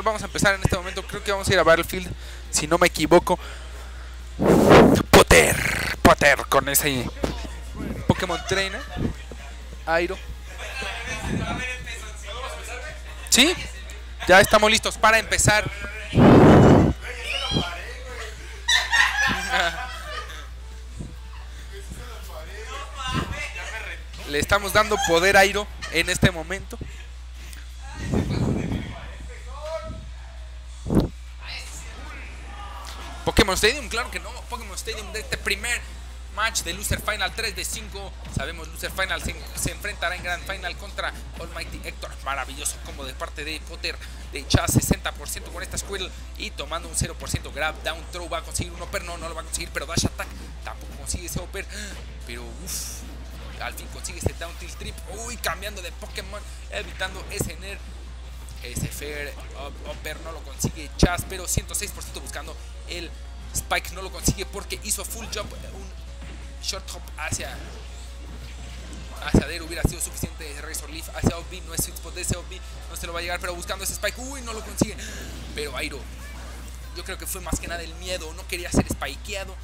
Vamos a empezar en este momento. Creo que vamos a ir a Battlefield, si no me equivoco. Potter, Potter con ese Pokémon Trainer. Airo. ¿Sí? Ya estamos listos para empezar. Le estamos dando poder a Airo en este momento. Pokémon Stadium, claro que no. Pokémon Stadium de este primer match de Loser Final 3 de 5. Sabemos Loser Final se, enfrentará en Grand Final contra Almighty Hector. Maravilloso como de parte de Potter de Chaz 60% con esta Squirrel y tomando un 0% grab down throw va a conseguir un upper, no, no lo va a conseguir, pero dash attack tampoco consigue ese upper, pero uff, al fin consigue este down tilt trip, uy, cambiando de Pokémon, evitando ese nerf ese fair upper no lo consigue Chaz, pero 106% buscando el Spike no lo consigue porque hizo full jump, un short hop hacia hacia Dare hubiera sido suficiente Razor Leaf. Hacia Obby, no es sweet spot de ese Obby, no se lo va a llegar, pero buscando ese Spike, uy, no lo consigue, pero Airo, yo creo que fue más que nada el miedo, no quería ser spikeado,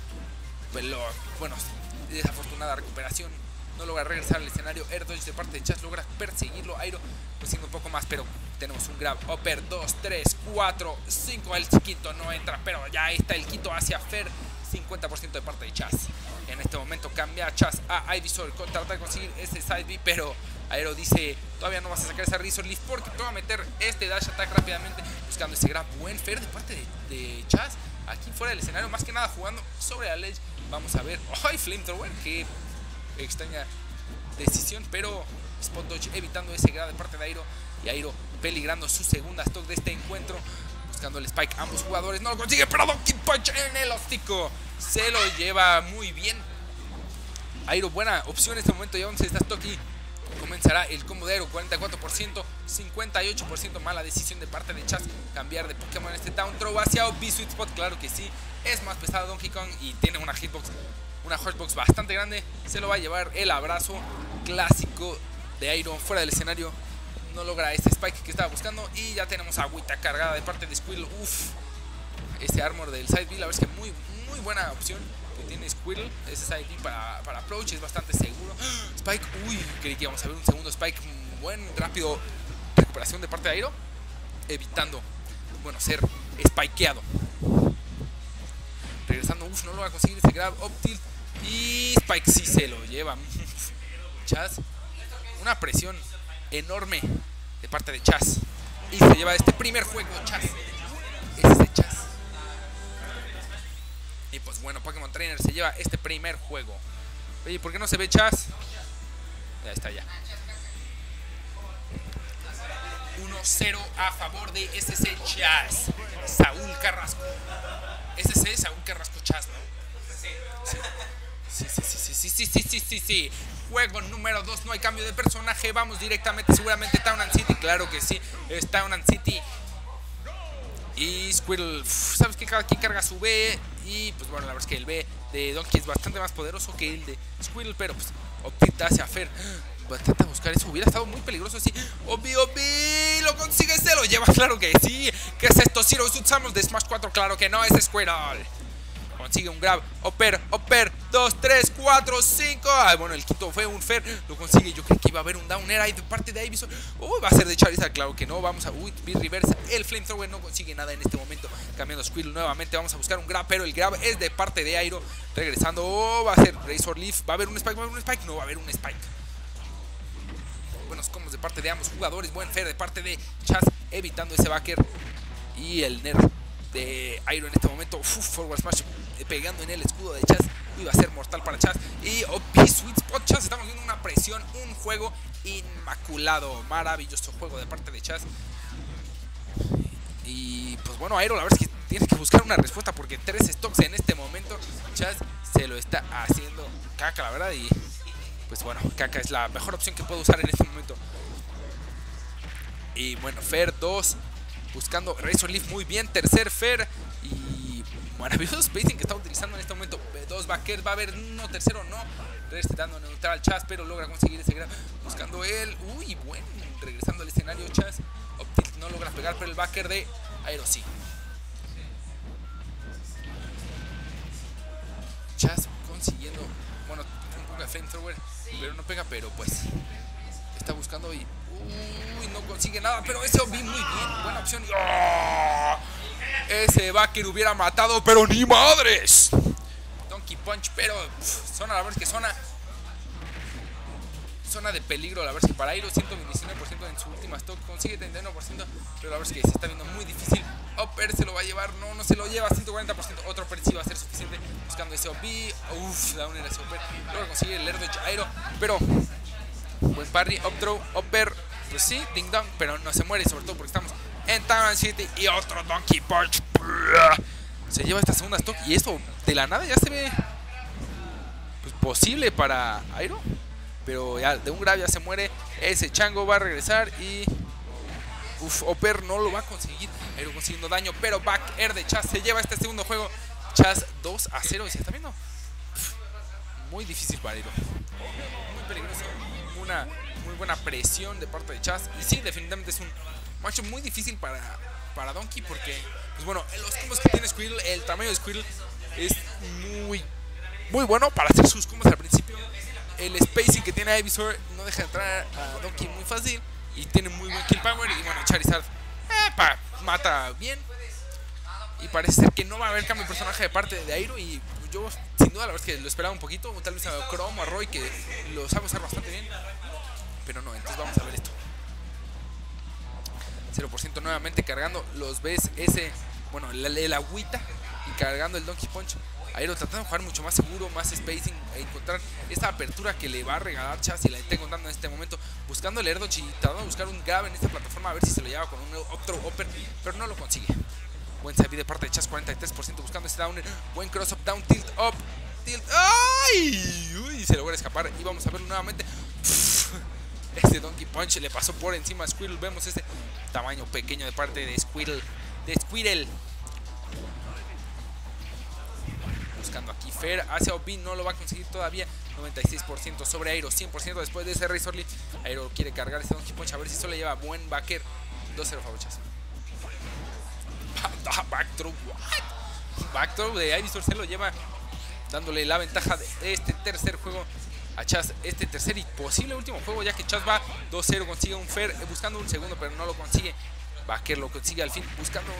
pero bueno, desafortunada recuperación, no logra regresar al escenario, Air Dodge de parte de Chaz logra perseguirlo, Airo siendo un poco más, pero tenemos un grab upper 2, 3, 4, 5, el quinto no entra, pero ya está el quinto hacia Fer, 50% de parte de Chaz. En este momento cambia Chaz a Ivysaur con tratar de conseguir ese side B, pero Aero dice, todavía no vas a sacar ese Razor Leaf porque te va a meter este dash attack rápidamente, buscando ese grab buen Fer de parte de, Chaz, aquí fuera del escenario, más que nada jugando sobre la ledge. Vamos a ver, ¡ay, Flamethrower! Qué extraña decisión, pero Spot Dodge evitando ese grado de parte de Airo. Y Airo peligrando su segunda stock de este encuentro. Buscando el spike. Ambos jugadores no lo consigue, pero Donkey Punch en el hocico. Se lo lleva muy bien. Airo, buena opción en este momento. Ya 11 está stock y comenzará el combo de Airo. 44%, 58% mala decisión de parte de Chas. Cambiar de Pokémon en este down throw hacia B Sweet Spot. Claro que sí. Es más pesado Donkey Kong y tiene una hitbox. Una hotbox bastante grande. Se lo va a llevar el abrazo clásico de Iron fuera del escenario. No logra ese spike que estaba buscando. Y ya tenemos agüita cargada de parte de Squirrel. Uf. Ese armor del side B, la verdad es que muy, muy buena opción que tiene Squirrel. Ese side B para, para approach es bastante seguro. Spike, uy, creí que íbamos a ver un segundo Spike. Buen, rápido recuperación de parte de Airo. Evitando, bueno, ser spikeado. Regresando, uf, no lo va a conseguir ese grab up tilt. Y Spike sí se lo lleva. Chaz una presión enorme de parte de Chaz. Y se lleva este primer juego, Chaz. Ese Chaz. Y pues bueno, Pokémon Trainer se lleva este primer juego. Oye, ¿por qué no se ve Chaz? Ya está ya. 1-0 a favor de SC Chaz. Saúl Carrasco. SC Saúl Carrasco Chaz, ¿no? Sí, sí, sí, sí, sí, sí, sí, sí, sí. Juego número 2, no hay cambio de personaje. Vamos directamente, seguramente Town and City. Claro que sí, es Town and City. Y Squirrel, sabes que cada quien carga su B. Y pues bueno, la verdad es que el B de Donkey es bastante más poderoso que el de Squirrel. Pero pues opta hacia Fer. Bastante a buscar eso. Hubiera estado muy peligroso así. Obi, Obi, lo consigue, se lo lleva. Claro que sí. ¿Qué es esto? Si lo usamos de Smash 4, claro que no, es Squirrel. Consigue un grab. Oper, Oper. 2, 3, 4, 5. Ay, bueno, el quinto fue un Fer. Lo consigue. Yo creí que iba a haber un down air ahí de parte de Ivysaur. Uy, va a ser de Charizard. Claro que no. Vamos a. Uy, reversa. El Flamethrower no consigue nada en este momento. Cambiando Squirrel nuevamente. Vamos a buscar un grab. Pero el grab es de parte de Airo. Regresando. Oh, va a ser Razor Leaf. Va a haber un Spike. Va a haber un Spike. No va a haber un Spike. Buenos combos de parte de ambos jugadores. Buen Fer de parte de Chaz. Evitando ese backer. Y el Nerf de Airo en este momento. forward smash pegando en el escudo de Chaz. Iba a ser mortal para Chaz. Y OP Sweet Spot Chaz. Estamos viendo una presión, un juego inmaculado. Maravilloso juego de parte de Chaz. Y pues bueno, Airo, la verdad es que tiene que buscar una respuesta porque tres stocks en este momento. Chaz se lo está haciendo caca, la verdad. Y pues bueno, caca es la mejor opción que puedo usar en este momento. Y bueno, Fer 2 buscando Razor Leaf muy bien. Tercer Fer maravilloso spacing que está utilizando en este momento. Dos backers, va a haber uno, tercero no. Dando neutral Chas, pero logra conseguir ese gran. Buscando él. Uy, bueno, regresando al escenario Chas. no logra pegar, pero el backer de Aero sí. Chas consiguiendo, bueno, un poco de flamethrower, pero no pega, pero pues está buscando y uy, no consigue nada, pero ese vi muy bien, buena opción. ¡oh! Ese backer hubiera matado, pero ni madres. Donkey Punch, pero zona, la verdad es que zona zona de peligro, la verdad es que para Airo 129% en su última stock, consigue 39%, pero la verdad es que se está viendo muy difícil. Oper se lo va a llevar, no, no se lo lleva, 140%, otro Oper sí va a ser suficiente, buscando ese OP, uff, downer ese Oper, luego consigue el Erdwich Airo, pero buen parry, up throw, Oper, pues sí, ding dong, pero no se muere, sobre todo porque estamos en Town City y otro Donkey Punch. Se lleva esta segunda stock y esto de la nada ya se ve pues, posible para Airo. Pero ya de un grab ya se muere. Ese chango va a regresar y. Uf, Oper no lo va a conseguir. Airo consiguiendo daño. Pero back air de Chas se lleva este segundo juego. Chas 2 a 0. Y se está viendo. muy difícil para Airo. Muy peligroso. Una muy buena presión de parte de Chas. Y sí, definitivamente es un macho muy difícil para, para Donkey. Porque, pues bueno, los combos que tiene Squirrel, el tamaño de Squirrel es muy, muy bueno para hacer sus combos al principio el spacing que tiene Ivysaur no deja entrar a Donkey muy fácil y tiene muy buen kill power y bueno, Charizard eh, mata bien y parece ser que no va a haber cambio de personaje de parte de Airo y yo sin duda la verdad es que lo esperaba un poquito, tal vez a Chrome o a Roy que lo sabe usar bastante bien, pero no, entonces vamos a ver esto. 0% nuevamente cargando los BSS, bueno, el, agüita y cargando el Donkey Punch. Aero tratando de jugar mucho más seguro, más spacing, e encontrar esta apertura que le va a regalar Chas y la está encontrando en este momento, buscando el Erdoch tratando de buscar un grab en esta plataforma a ver si se lo lleva con un otro upper, pero no lo consigue. Buen save de parte de Chas, 43% buscando ese downer, buen cross up, down, tilt up, tilt, ¡ay! Uy, se logra escapar y vamos a verlo nuevamente. Este Donkey Punch le pasó por encima a Squirrel, vemos ese tamaño pequeño de parte de Squirrel, de Squirrel. buscando aquí Fer hacia OP, no lo va a conseguir todavía. 96% sobre Aero, 100% después de ese Razor Leaf Aero quiere cargar este Donkey Punch a ver si solo lleva buen backer. 2-0 fabuchas Backthrow, what? Backthrow de Ivysaur se lo lleva dándole la ventaja de este tercer juego a Chas este tercer y posible último juego ya que Chas va 2-0 consigue un Fer buscando un segundo pero no lo consigue Backer lo consigue al fin buscando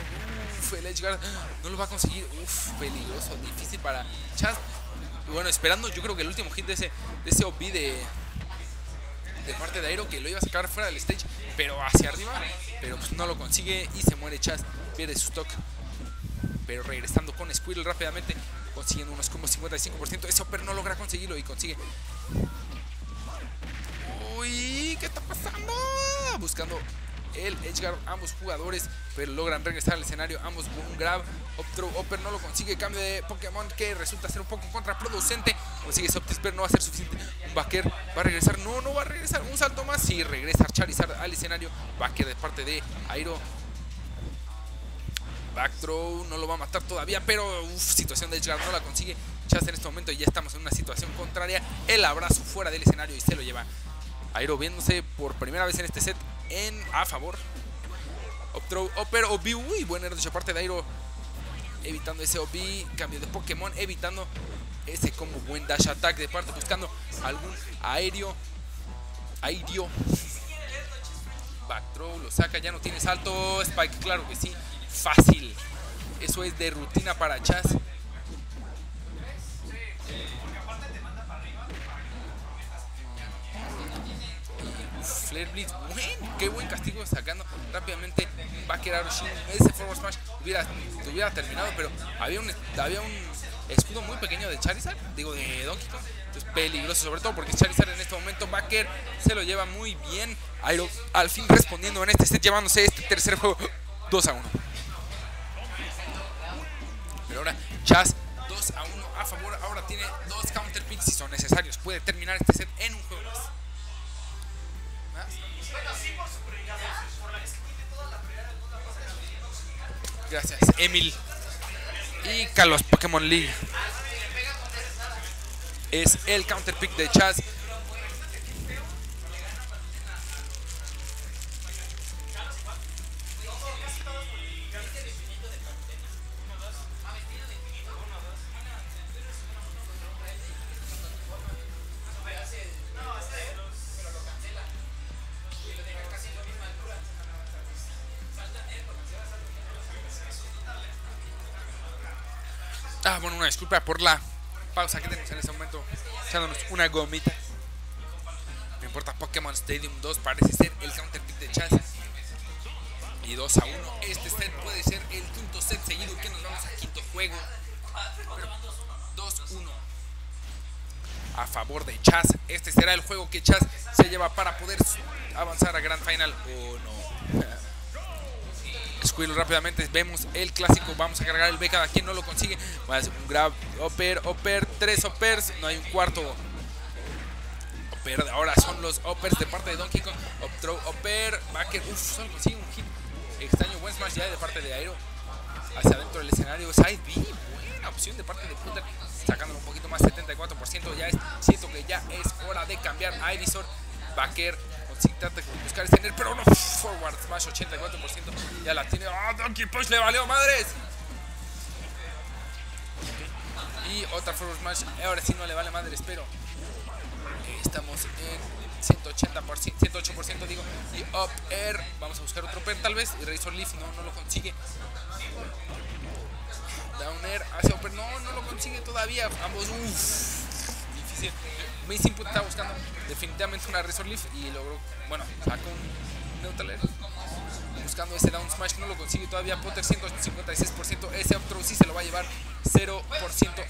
Uf, el edge guard no lo va a conseguir. Uf, peligroso, difícil para Chaz. Y bueno, esperando yo creo que el último hit de ese, de ese OB de, parte de Aero que lo iba a sacar fuera del stage, pero hacia arriba. Pero pues no lo consigue y se muere Chaz, pierde su stock. Pero regresando con Squirrel rápidamente, consiguiendo unos como 55%. Ese Upper no logra conseguirlo y consigue. Uy, ¿qué está pasando? Buscando el Edgeguard, ambos jugadores, pero logran regresar al escenario, ambos con un grab, up throw, upper no lo consigue, cambio de Pokémon que resulta ser un poco contraproducente, consigue Soptis, pero no va a ser suficiente, un Backer va a regresar, no, no va a regresar, un salto más y regresa Charizard al escenario, Backer de parte de Airo, Backthrow no lo va a matar todavía, pero uf, situación de Edgeguard no la consigue. Chas en este momento y ya estamos en una situación contraria. El abrazo fuera del escenario y se lo lleva Airo viéndose por primera vez en este set en a favor. Upthrow, Upper, OB, uy, buen de parte de Airo. Evitando ese OB, cambio de Pokémon, evitando ese como buen dash attack de parte, buscando algún aéreo. Aéreo. Backthrow, lo saca, ya no tiene salto. Spike, claro que sí. Fácil. Eso es de rutina para Chas. Flare Blitz, buen, qué buen castigo sacando rápidamente va quedar Shin. Ese forward smash hubiera, hubiera terminado, pero había un, había un escudo muy pequeño de Charizard, digo de Donkey Kong. Peligroso, sobre todo porque Charizard en este momento, Backer se lo lleva muy bien. Airo al fin respondiendo en este llevándose este tercer juego 2 a 1. Pero ahora Chaz 2 a 1 a favor. Ahora tiene dos counter picks si son necesarios. Puede terminar este set en un juego más. Gracias, Emil. Y Carlos Pokémon League. Es el counter pick de Chaz. Ah, bueno, una disculpa por la pausa que tenemos en este momento. Echándonos una gomita. No importa, Pokémon Stadium 2 parece ser el counterpick de Chaz. Y 2 a 1. Este set puede ser el quinto set seguido que nos vamos a quinto juego. 2-1 a favor de Chaz. Este será el juego que Chaz se lleva para poder avanzar a Grand Final o no. Rápidamente vemos el clásico. Vamos a cargar el B. Cada quien no lo consigue. Va un grab, Oper, Oper, tres Opers. No hay un cuarto. Oper, ahora son los Opers de parte de Donkey Kong. Up throw, Oper, Backer. Uf, solo consigue un hit extraño. Buen smash ya de parte de Aero. Hacia adentro del escenario. Side B. Buena opción de parte de Putter. Sacándolo un poquito más, 74%. Ya es, siento que ya es hora de cambiar a Ivisor. Backer trata de buscar extender, pero no. Forward smash 84%. Ya la tiene. ¡Ah, Donkey Punch le valió madres! Y otra forward smash. Ahora sí no le vale madres, pero estamos en 180%, 108% digo. Y up air. Vamos a buscar otro per tal vez. Y Razor Leaf no, no lo consigue. Down air hacia upper. No, no lo consigue todavía. Ambos. Uff. Difícil. Mace Input estaba buscando definitivamente una Razor Leaf y logró, bueno, sacó un Neutral Air. Buscando ese Down Smash, no lo consigue todavía. Potter 156%. Ese Up sí se lo va a llevar 0%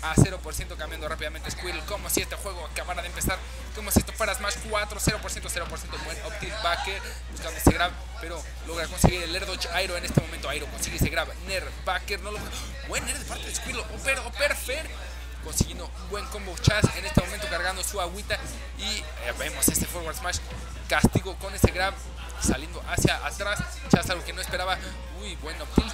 a 0%, cambiando rápidamente Squirrel. Como si este juego acabara de empezar. Como si esto fuera Smash 4, 0%, 0%. Buen Up Tilt Backer, buscando ese grab, pero logra conseguir el Air Dodge Airo en este momento. Airo consigue ese grab. Ner Backer, no lo. Buen Ner de parte de Squirrel. Oper, Oper, Fair consiguiendo un buen combo Chaz en este momento cargando agüita y eh, vemos este forward smash castigo con ese grab saliendo hacia atrás. Algo que no esperaba. Uy bueno tilt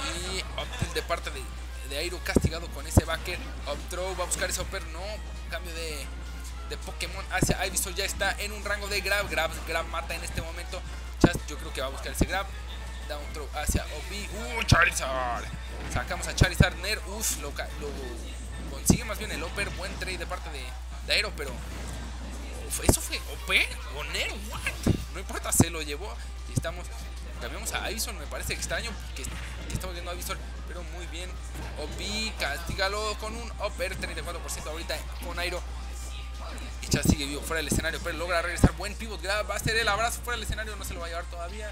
y up de parte de, de Airo castigado con ese backer. Up throw va a buscar ese upper. No cambio de, de Pokémon hacia Ivysaur. Ya está en un rango de grab. Grab, grab mata en este momento. Chaz yo creo que va a buscar ese grab. Down throw hacia OB uh Charizard. Sacamos a Charizard, Ner, uff, lo, consigue más bien el Oper, buen trade de parte de, Aero, pero ¿eso fue Oper o Ner? What? No importa, se lo llevó y estamos, cambiamos a Avison, me parece extraño que, estamos viendo a Avison, pero muy bien, OB, castígalo con un Oper, 34% ahorita con Aero. Y sigue vivo fuera del escenario, pero logra regresar. Buen pivot. Va a ser el abrazo fuera del escenario. No se lo va a llevar todavía.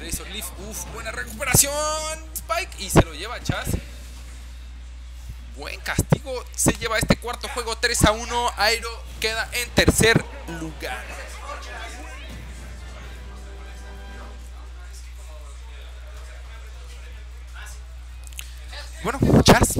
Razor Leaf. Uf, buena recuperación. Spike. Y se lo lleva Chaz. Buen castigo. Se lleva este cuarto juego 3 a 1. Airo queda en tercer lugar. Bueno, Chaz.